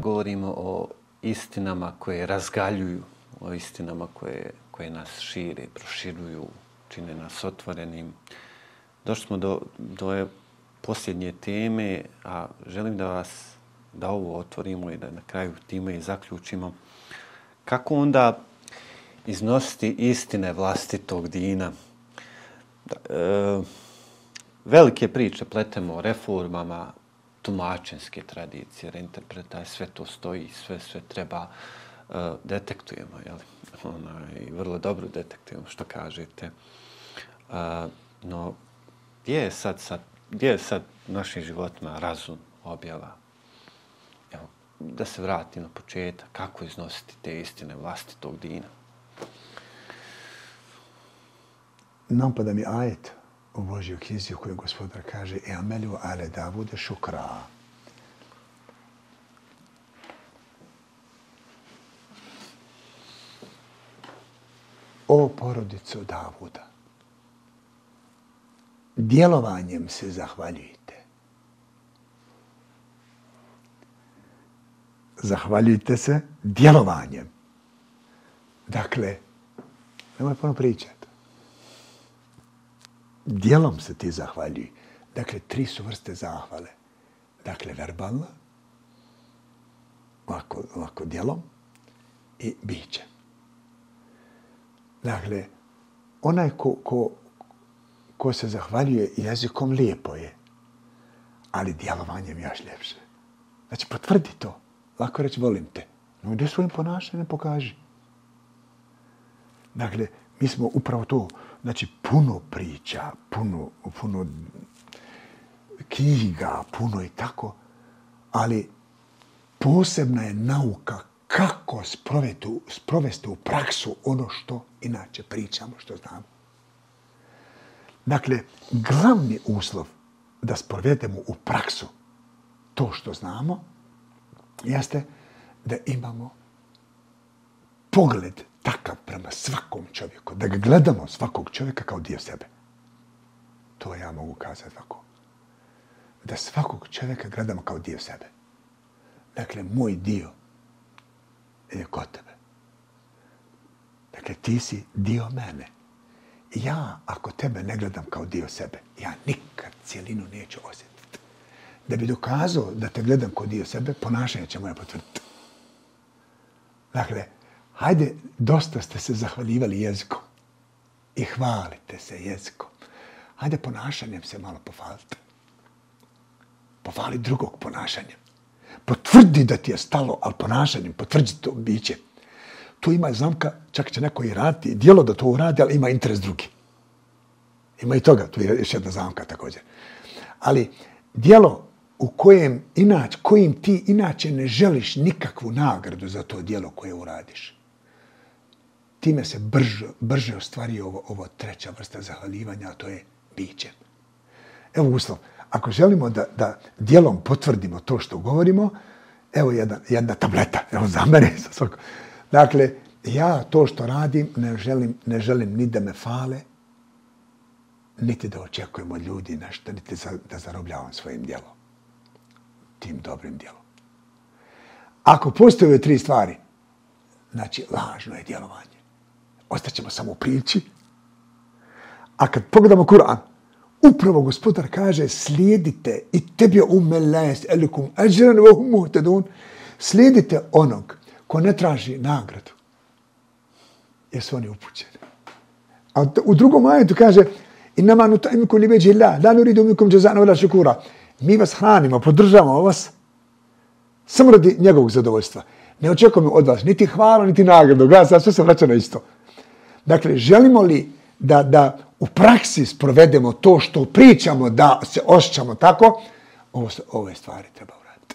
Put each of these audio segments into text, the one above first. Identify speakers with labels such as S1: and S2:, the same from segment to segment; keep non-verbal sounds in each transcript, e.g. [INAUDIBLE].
S1: govorimo o istinama koje razgaljuju, o istinama koje, koje nas šire, proširuju, čine nas otvorenim. Došli smo do, do posljednje teme, a želim da vas da ovo otvorimo i da na kraju time i zaključimo. Kako onda iznositi istine vlastitog dina? E, velike priče pletemo o reformama tumačenske tradicije, reinterpretacije, sve to stoji, sve sve treba uh, detektujemo, je li? Ona, I vrlo dobro detektujemo što kažete. Uh, no, gdje je sad, sad, gdje je sad našim životima razum objava? Evo, da se vrati na početak, kako iznositi te istine vlastitog dina?
S2: Napada mi ajet u Božjoj knjizi u kojoj gospodar kaže e ale Davude šukra. O porodicu Davuda, djelovanjem se zahvaljujte. Zahvaljujte se djelovanjem. Dakle, nemoj puno pričati dijelom se ti zahvaljuj. Dakle, tri su vrste zahvale. Dakle, verbalna, ovako, ovako dijelom i biće. Dakle, onaj ko, ko, ko se zahvaljuje jezikom lijepo je, ali djelovanjem još ljepše. Znači, potvrdi to. Lako reći, volim te. No, gdje svojim ponašanjem pokaži. Dakle, mi smo upravo to, znači puno priča, puno, puno knjiga, puno i tako, ali posebna je nauka kako sprovesti, sprovesti u praksu ono što inače pričamo, što znamo. Dakle, glavni uslov da sprovedemo u praksu to što znamo jeste da imamo pogled takav prema svakom čovjeku, da ga gledamo svakog čovjeka kao dio sebe. To ja mogu kazati tako. Da svakog čovjeka gledamo kao dio sebe. Dakle, moj dio je kod tebe. Dakle, ti si dio mene. Ja, ako tebe ne gledam kao dio sebe, ja nikad cijelinu neću osjetiti. Da bi dokazao da te gledam kao dio sebe, ponašanje će moja potvrditi. Dakle, hajde, dosta ste se zahvaljivali jezikom i hvalite se jezikom. Hajde, ponašanjem se malo pofalite. Pofali drugog ponašanjem. Potvrdi da ti je stalo, ali ponašanjem, potvrdi to biće. Tu ima zamka, čak će neko i raditi, dijelo da to uradi, ali ima interes drugi. Ima i toga, tu je još jedna zamka također. Ali dijelo u kojem inač, kojim ti inače ne želiš nikakvu nagradu za to dijelo koje uradiš time se brže, brže ostvari ovo, ovo treća vrsta zahvaljivanja, a to je biće. Evo uslov, ako želimo da, da dijelom potvrdimo to što govorimo, evo jedna, jedna tableta, evo za mene. [LAUGHS] Za svako. Dakle, ja to što radim ne želim, ne želim ni da me fale, niti da očekujemo ljudi nešto, niti za, da zarobljavam svojim dijelom. Tim dobrim dijelom. Ako postoje ove tri stvari, znači lažno je djelovanje ostaćemo samo u priči. A kad pogledamo Kur'an, upravo gospodar kaže slijedite i tebi umelas elikum ajran wa hum muhtadun slijedite onog ko ne traži nagradu jer su oni upućeni. A u drugom ajetu kaže innama nutaimukum li veđi Allah la nuridu minkum jazana wala shukura mi vas hranimo, podržavamo vas samo radi njegovog zadovoljstva. Ne očekujemo od vas niti hvalu, niti nagradu. Gleda, sve se vraća na isto. Dakle, želimo li da, da u praksi sprovedemo to što pričamo, da se osjećamo tako, ovo, ove stvari treba uraditi.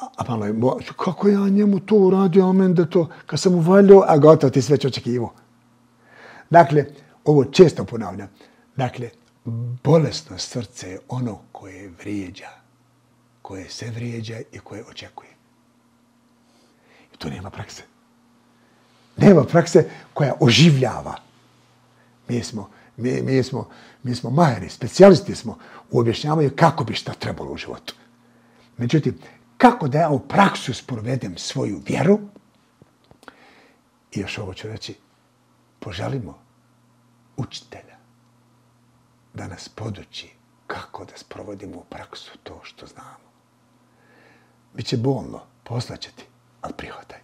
S2: A, a malo je, kako ja njemu to uradio, a men da to, kad sam uvaljio, a gotovo, ti sve će očekivo. Dakle, ovo često ponavljam. Dakle, bolesno srce je ono koje vrijeđa, koje se vrijeđa i koje očekuje. I to nema prakse. Nema prakse koja oživljava. Mi smo, mi, mi smo, mi smo majeri, specijalisti smo u objašnjavanju kako bi šta trebalo u životu. Međutim, kako da ja u praksu sprovedem svoju vjeru. I još ovo ću reći, poželimo učitelja da nas poduči kako da sprovodimo u praksu to što znamo. Biće bolno, poslaće ti, ali prihvataj.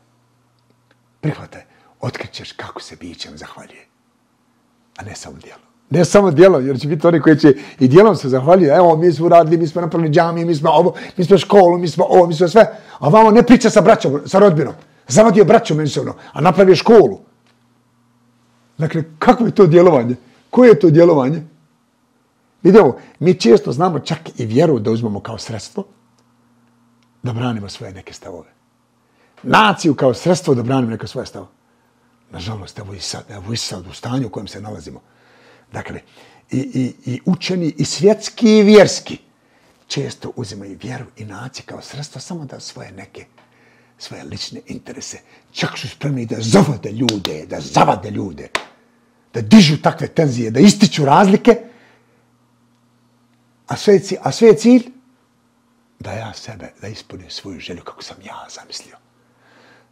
S2: Prihvataj, otkrićeš kako se bićem zahvaljuje, a ne samo dijelo. Ne samo djelo, jer će biti oni koji će i dijelom se zahvaljuju. Evo, mi smo uradili, mi smo napravili džami, mi smo ovo, mi smo školu, mi smo ovo, mi smo sve. A vamo ne priča sa braćom, sa rodbinom. Zavadio braćom međusobno, a napravio školu. Dakle, kako je to djelovanje? Koje je to djelovanje? Vidimo, mi često znamo čak i vjeru da uzmemo kao sredstvo da branimo svoje neke stavove. Naciju kao sredstvo da branimo neke svoje stavove. Nažalost, evo i sad, evo i sad u stanju u kojem se nalazimo. Dakle, i, i, i učeni, i svjetski, i vjerski često uzimaju vjeru i naci kao sredstvo samo da svoje neke svoje lične interese. Čak su spremni da zavade ljude, da zavade ljude, da dižu takve tenzije, da ističu razlike, a sve, a sve je cilj da ja sebe, da ispunim svoju želju kako sam ja zamislio.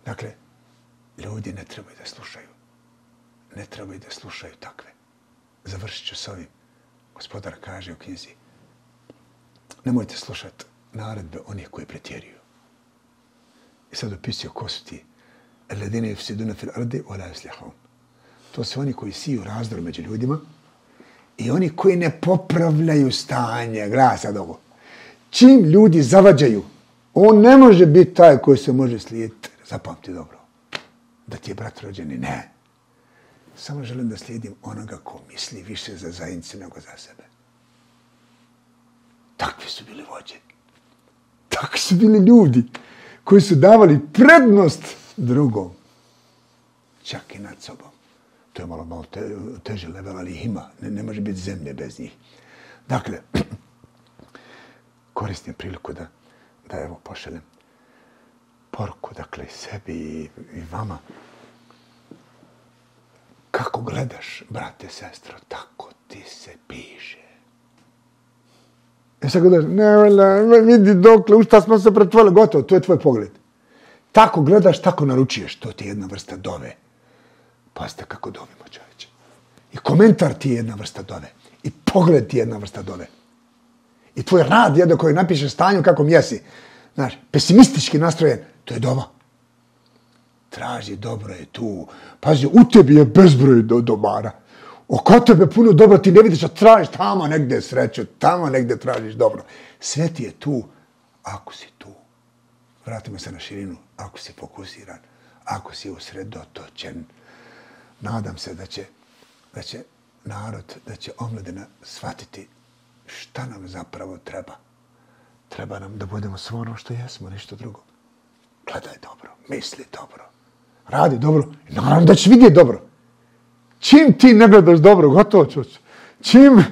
S2: Dakle, ljudi ne trebaju da slušaju. Ne trebaju da slušaju takve. Završit ću s ovim. Gospodar kaže u knjizi, nemojte slušati naredbe onih koji pretjeruju. I sad opisio ko su ti. Alladine yufsiduna fil ardi wa la yuslihun. To su oni koji siju razdor među ljudima i oni koji ne popravljaju stanje. Gra sad ovo. Čim ljudi zavađaju, on ne može biti taj koji se može slijediti. Zapamti dobro. Da ti je brat rođeni. Ne. Samo želim da slijedim onoga ko misli više za zajednicu nego za sebe. Takvi su bili vođe. Takvi su bili ljudi koji su davali prednost drugom, čak i nad sobom. To je malo, malo te, teže level, ali ih ima. Ne, ne može biti zemlje bez njih. Dakle, [CLEARS THROAT] koristim priliku da, da evo pošaljem poruku, dakle, sebi i, i vama. Kako gledaš, brate, sestro, tako ti se piše. E sad gledaš, ne, ne, vidi dokle, u šta smo se pretvorili, gotovo, to je tvoj pogled. Tako gledaš, tako naručuješ, to ti je jedna vrsta dove. Pazite kako dovimo, čovječe. I komentar ti je jedna vrsta dove. I pogled ti je jedna vrsta dove. I tvoj rad, jedno koji napiše stanju kako mjesi, znaš, pesimistički nastrojen, to je doma. Traži, dobro je tu. Pazi, u tebi je bezbroj do dobara. Oko tebe puno dobro, ti ne vidiš, a tražiš tamo negde sreću, tamo negde tražiš dobro. Sve ti je tu, ako si tu. Vratimo se na širinu, ako si fokusiran, ako si usredotočen. Nadam se da će, da će narod, da će omladina shvatiti šta nam zapravo treba. Treba nam da budemo svo ono što jesmo, ništa drugo. Gledaj dobro, misli dobro, radi dobro. Naravno da će vidjeti dobro. Čim ti ne gledaš dobro, gotovo ću. Čim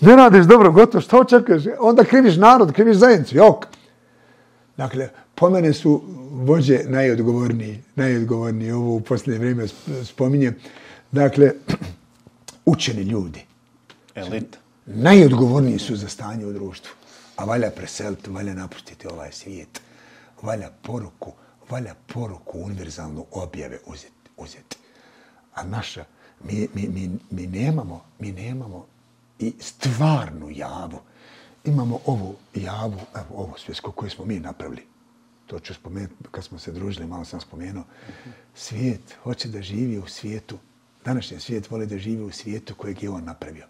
S2: ne radiš dobro, gotovo, što očekuješ? Onda kriviš narod, kriviš zajednicu, jok. Dakle, po mene su vođe najodgovorniji, najodgovorniji, ovo u posljednje vrijeme spominje. Dakle, [CLEARS THROAT] učeni ljudi.
S1: Elit.
S2: Najodgovorniji su za stanje u društvu. A valja preseliti, valja napustiti ovaj svijet. Valja poruku, valja poruku univerzalnu objave uzeti. uzeti. A naša, mi, mi, mi, mi nemamo, mi nemamo i stvarnu javu. Imamo ovu javu, evo, ovo svjetsko koje smo mi napravili. To ću spomenuti, kad smo se družili, malo sam spomenuo. Svijet hoće da živi u svijetu. Današnji svijet voli da živi u svijetu kojeg je on napravio.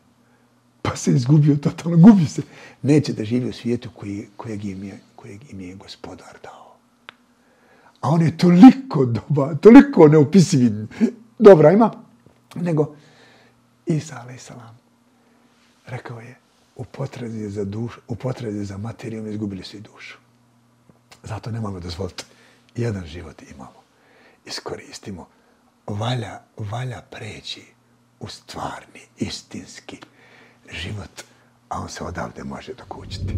S2: Pa se izgubio totalno, gubi se. Neće da živi u svijetu koji, kojeg, im je, kojeg im je gospodar dao. A on je toliko dobar, toliko neopisivi dobra ima, nego Isa a.s. rekao je u potrazi za duš, u potrazi za materijom izgubili su i dušu. Zato nemamo dozvoliti. Jedan život imamo. Iskoristimo. Valja, valja preći u stvarni, istinski život, a on se odavde može dokućiti.